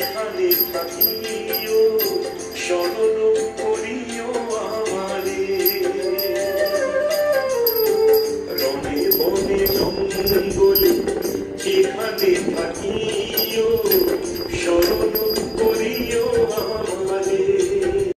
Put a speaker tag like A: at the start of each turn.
A: হালে থাকিও স্মরণ করিও আমারে। রণে বনে জঙ্গলে যেখানে থাকিও